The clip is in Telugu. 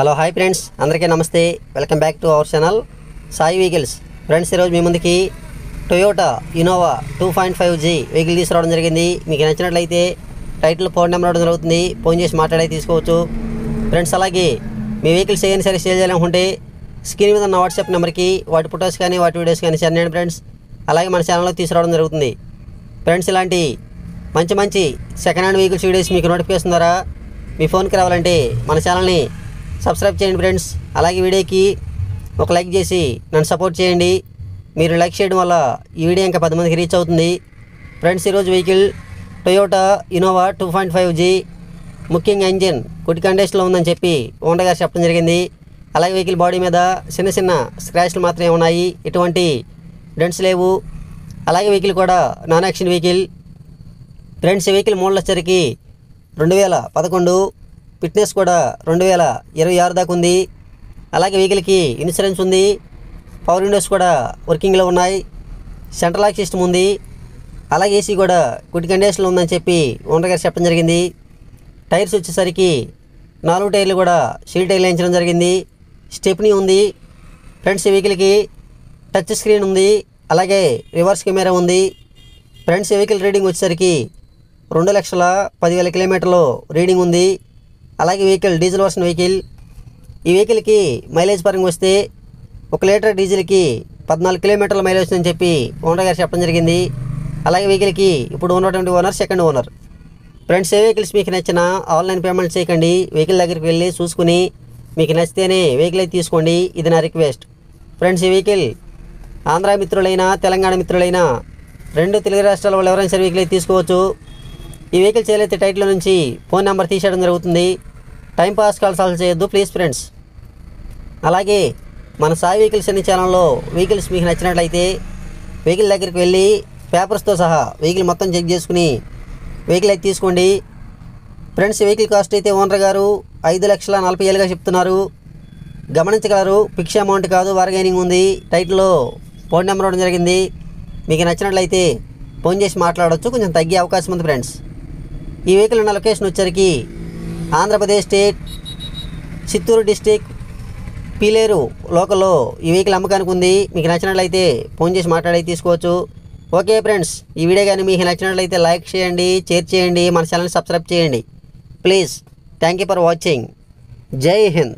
Hello hi friends. అందరికీ నమస్తే. Welcome back to our channel Sai vehicles. Friends ఈరోజు మీ ముందుకి Toyota Innova two point five G vehicle తీసుకురావడం జరిగింది. మీకు నచ్చినట్లయితే టైటిల్ ఫోన్ నెంబర్ ఇవ్వడం జరుగుతుంది. ఫోన్ చేసి మాట్లాడి తీసుకోవచ్చు. ఫ్రెండ్స్ అలాగే మీ వెహికల్స్ ఏదైనా సరే సేల్ చేయాలనుకుంటే స్క్రీన్ మీద ఉన్న వాట్సాప్ నెంబర్కి వాటి ఫొటోస్ కానీ వాటి వీడియోస్ కానీ షేర్ చేయండి ఫ్రెండ్స్. అలాగే మన ఛానల్లో తీసుకురావడం జరుగుతుంది. ఫ్రెండ్స్ ఇలాంటి మంచి మంచి సెకండ్ హ్యాండ్ వెహికల్స్ వీడియోస్ మీకు నోటిఫికేషన్ ద్వారా మీ ఫోన్కి రావాలంటే మన ఛానల్ని సబ్స్క్రైబ్ చేయండి ఫ్రెండ్స్. అలాగే వీడియోకి ఒక లైక్ చేసి నన్ను సపోర్ట్ చేయండి. మీరు లైక్ చేయడం వల్ల ఈ వీడియో ఇంకా పది మందికి రీచ్ అవుతుంది. ఫ్రెండ్స్ ఈరోజు vehicle Toyota Innova two point five G ముఖ్యంగా ఇంజిన్ గుడ్ కండిషన్లో ఉందని చెప్పి ఓనర్ గారు చెప్పడం జరిగింది. అలాగే వెహికల్ బాడీ మీద చిన్న చిన్న స్క్రాచ్లు మాత్రమే ఉన్నాయి. ఎటువంటి డెంట్స్ లేవు. అలాగే వెహికల్ కూడా non action vehicle friends vehicle model వచ్చరికి రెండు వేల పదకొండు ఫిట్నెస్ కూడా రెండు వేల ఇరవై ఆరు దాకా ఉంది. అలాగే వెహికల్కి ఇన్సూరెన్స్ ఉంది. పవర్ విండోస్ కూడా వర్కింగ్లో ఉన్నాయి. సెంట్రల్ లాక్ సిస్టమ్ ఉంది. అలాగే ఏసీ కూడా గుడ్ కండిషన్లో ఉందని చెప్పి ఓనర్ గారు చెప్పడం జరిగింది. టైర్స్ వచ్చేసరికి నాలుగు టైర్లు కూడా సీల్ టైర్లు వేయించడం జరిగింది. స్టెప్నీ ఉంది. ఫ్రంట్స్ వెహికల్కి టచ్ స్క్రీన్ ఉంది. అలాగే రివర్స్ కెమెరా ఉంది. ఫ్రంట్స్ వెహికల్ రీడింగ్ వచ్చేసరికి రెండు లక్షల పదివేల కిలోమీటర్లు రీడింగ్ ఉంది. అలాగే వెహికల్ డీజిల్ వర్షన్ వెహికల్. ఈ వెహికల్కి మైలేజ్ పరంగా వస్తే ఒక లీటర్ డీజిల్కి పద్నాలుగు కిలోమీటర్ల మైలేజ్ వస్తుందని చెప్పి ఓనర్ గారు చెప్పడం జరిగింది. అలాగే వెహికల్కి ఇప్పుడు ఉన్నటువంటి ఓనర్ సెకండ్ ఓనర్. ఫ్రెండ్స్ ఏ వెహికల్స్ మీకు నచ్చిన ఆన్లైన్ పేమెంట్ చేయకండి. వెహికల్ దగ్గరికి వెళ్ళి చూసుకుని మీకు నచ్చితేనే వెహికల్ అయితే తీసుకోండి. ఇది నా రిక్వెస్ట్. ఫ్రెండ్స్ ఈ వెహికల్ ఆంధ్ర మిత్రులైనా తెలంగాణ మిత్రులైనా రెండు తెలుగు రాష్ట్రాల వాళ్ళు ఎవరైనా సరే వెహికల్ అయితే తీసుకోవచ్చు. ఈ వెహికల్ చేయలేతే టైటిల్ నుంచి ఫోన్ నెంబర్ తీసేయడం జరుగుతుంది. టైంపాస్ కాల్స్ చేయొద్దు ప్లీజ్ ఫ్రెండ్స్ అలాగే మన సాయి వెహికల్స్ అనే ఛానల్లో వెహికల్స్ మీకు నచ్చినట్లయితే వెహికల్ దగ్గరికి వెళ్ళి పేపర్స్తో సహా వెహికల్ మొత్తం చెక్ చేసుకుని వెహికల్ అయితే తీసుకోండి. ఫ్రెండ్స్ వెహికల్ కాస్ట్ అయితే ఓనర్ గారు ఐదు లక్షల నలభై ఏళ్ళుగా చెప్తున్నారు. గమనించగలరు ఫిక్స్ అమౌంట్ కాదు బార్గైనింగ్ ఉంది. టైటిల్లో ఫోన్ నెంబర్ ఇవ్వడం జరిగింది. మీకు నచ్చినట్లయితే ఫోన్ చేసి మాట్లాడవచ్చు కొంచెం తగ్గే అవకాశం ఉంది ఫ్రెండ్స్ ఈ వెహికల్ ఉన్న లొకేషన్ వచ్చరికి ఆంధ్రప్రదేశ్ స్టేట్ చిత్తూరు డిస్టిక్ పీలేరు లోకల్లో ఈ వెహికల్ అమ్మకానికి ఉంది. మీకు నచ్చినట్లయితే ఫోన్ చేసి మాట్లాడి తీసుకోవచ్చు. ఓకే ఫ్రెండ్స్ ఈ వీడియో కానీ మీకు నచ్చినట్లయితే లైక్ చేయండి షేర్ చేయండి మన ఛానల్ని సబ్స్క్రైబ్ చేయండి. Please thank you for watching. జై హింద్.